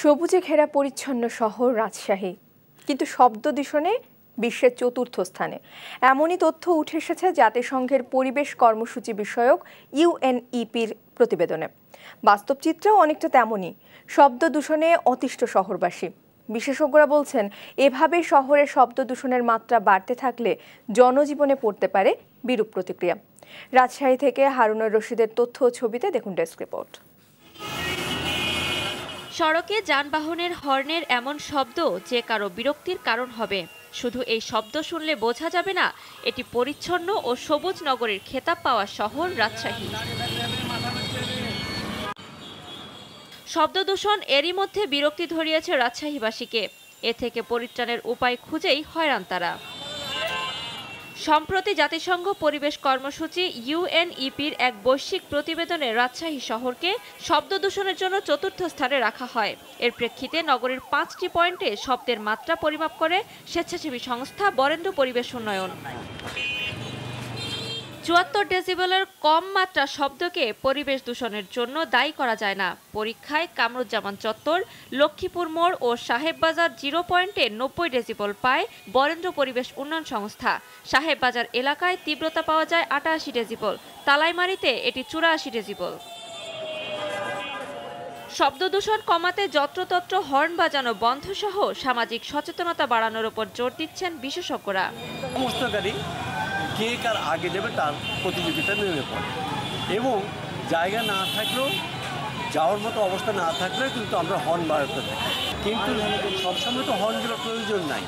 সবুজে ঘেরা পরিচ্ছন্ন শহর রাজশাহী। কিন্তু শব্দ দূষণে বিশ্বের চতুর্থ স্থানে। এমনই তথ্য উঠে এসেছে জাতিসংঘের পরিবেশ কর্মসূচি বিষয়ক ইউএনইপির প্রতিবেদনে। বাস্তব চিত্রেও অনেকটা তেমনই। শব্দ দূষণে অতিষ্ঠ শহরবাসী। বিশেষজ্ঞরা বলছেন, এভাবে শহরে শব্দ দূষণের মাত্রা বাড়তে থাকলে জনজীবনে পড়তে পারে বিরূপ প্রতিক্রিয়া। রাজশাহী থেকে হারুনুর রশিদের তথ্য ও ছবিতে দেখুন ডেস্ক রিপোর্ট। সড়কে যানবাহনের হর্নের এমন শব্দ যে কারও বিরক্তির কারণ হবে। শুধু এই শব্দ শুনলে বোঝা যাবে না, এটি পরিচ্ছন্ন ও সবুজ নগরের খেতাব পাওয়া শহর রাজশাহী। শব্দ দূষণ এরই মধ্যে বিরক্তি ধরিয়েছে রাজশাহীবাসীকে। এ থেকে পরিত্রাণের উপায় খুঁজেই হয়রান তারা। সম্প্রতি জাতিসংঘ পরিবেশ কর্মসূচি ইউএনইপির এক বৈশ্বিক প্রতিবেদনে রাজশাহী শহরকে শব্দ দূষণের জন্য চতুর্থ স্থানে রাখা হয়। এর প্রেক্ষিতে নগরের পাঁচটি পয়েন্টে শব্দের মাত্রা পরিমাপ করে স্বেচ্ছাসেবী সংস্থা বরেন্দ্র পরিবেশ উন্নয়ন। চুয়াত্তর ডেসিবেলের কম মাত্রা শব্দকে পরিবেশ দূষণের জন্য দায়ী করা যায় না। পরীক্ষায় কামরুজ্জামান চত্বর, লক্ষ্মীপুর মোড় ও সাহেববাজার জিরো পয়েন্টে নব্বই ডেসিবল পায় বরেন্দ্র পরিবেশ উন্নয়ন সংস্থা। সাহেববাজার এলাকায় তীব্রতা পাওয়া যায় আটাশি ডেসিবল, তালাইমারিতে এটি চুরাশি ডেসিবল। শব্দ দূষণ কমাতে যত্রতত্র হর্ন বাজানো বন্ধ সহ সামাজিক সচেতনতা বাড়ানোর উপর জোর দিচ্ছেন বিশেষজ্ঞরা। কে কার আগে যাবে তার প্রতিযোগিতা নেমে পড়ে। এবং জায়গা না থাকলেও, যাওয়ার মতো অবস্থা না থাকলেও কিন্তু আমরা হর্ন বাড়াতে থাকি। কিন্তু সবসময় তো হর্নগুলো প্রয়োজন নাই।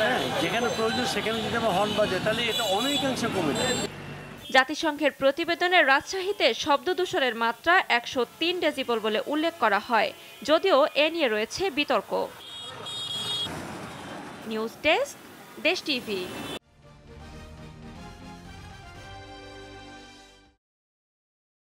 হ্যাঁ যেখানে প্রয়োজন সেখানে যদি আমরা হর্ন বাজে তাহলে এটা অনেকাংশে কমে যায়। জাতিসংঘের প্রতিবেদনে রাজশাহীতে শব্দ দূষণের মাত্রা একশো তিন ডেসিবল বলে উল্লেখ করা হয়। যদিও এ নিয়ে রয়েছে বিতর্ক। News desk, Desh TV.